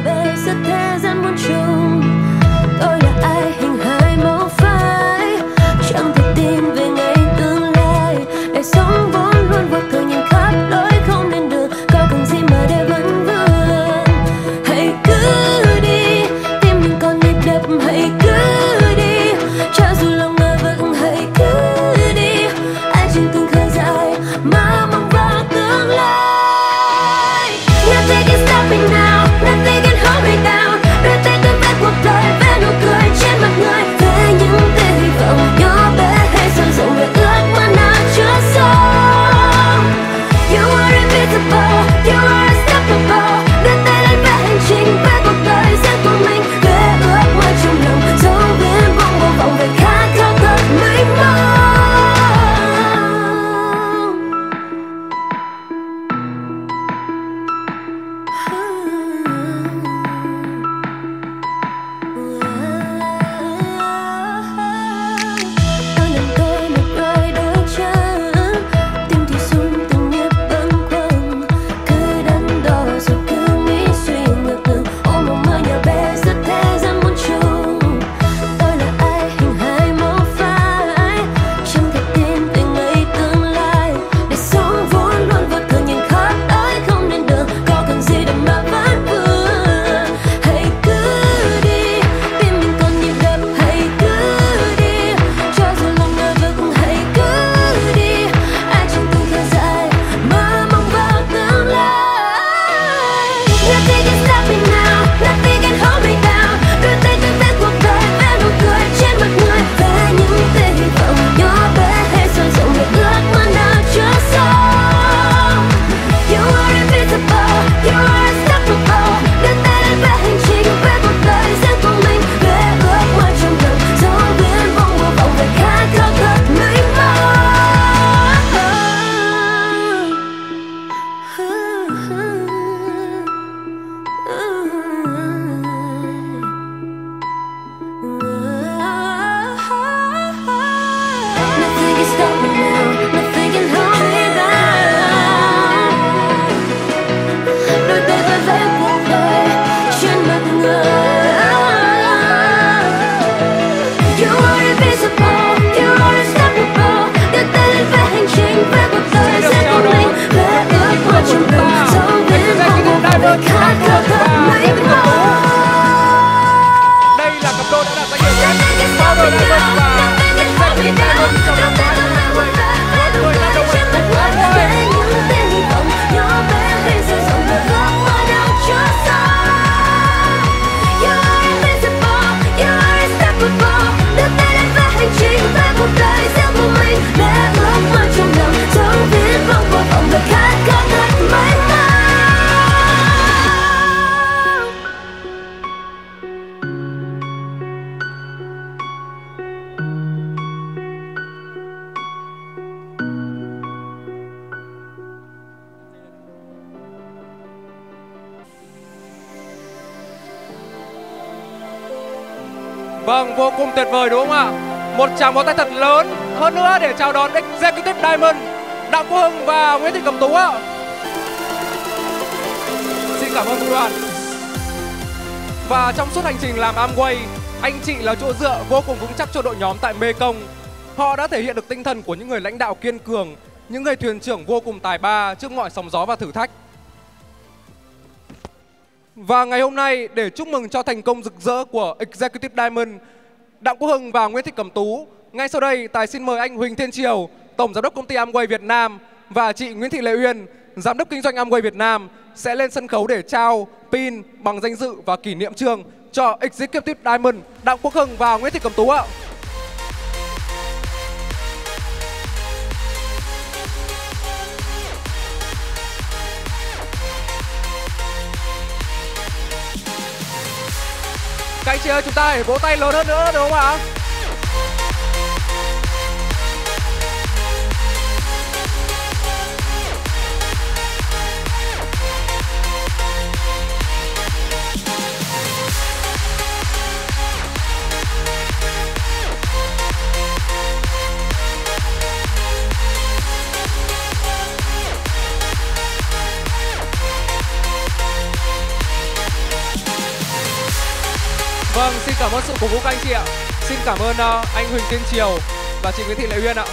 baby. Cowboy. Vâng, vô cùng tuyệt vời đúng không ạ? Một tràng pháo tay thật lớn hơn nữa để chào đón Executive Diamond Đặng Quốc Hưng và Nguyễn Thị Cẩm Tú ạ. Xin cảm ơn công đoàn. Và trong suốt hành trình làm Amway, anh chị là chỗ dựa vô cùng vững chắc cho đội nhóm tại Mekong. Họ đã thể hiện được tinh thần của những người lãnh đạo kiên cường, những người thuyền trưởng vô cùng tài ba trước mọi sóng gió và thử thách. Và ngày hôm nay để chúc mừng cho thành công rực rỡ của Executive Diamond, Đặng Quốc Hưng và Nguyễn Thị Cẩm Tú, ngay sau đây Tài xin mời anh Huỳnh Thiên Triều, Tổng Giám đốc Công ty Amway Việt Nam và chị Nguyễn Thị Lệ Uyên, Giám đốc Kinh doanh Amway Việt Nam sẽ lên sân khấu để trao pin bằng danh dự và kỷ niệm trường cho Executive Diamond Đặng Quốc Hưng và Nguyễn Thị Cẩm Tú ạ. Các anh chị ơi, chúng ta hãy vỗ tay lớn hơn nữa đúng không ạ? Vâng, xin cảm ơn sự cổ vũ các anh chị ạ. Xin cảm ơn uh, anh Huỳnh Tiên Triều và chị Nguyễn Thị Lệ Uyên ạ.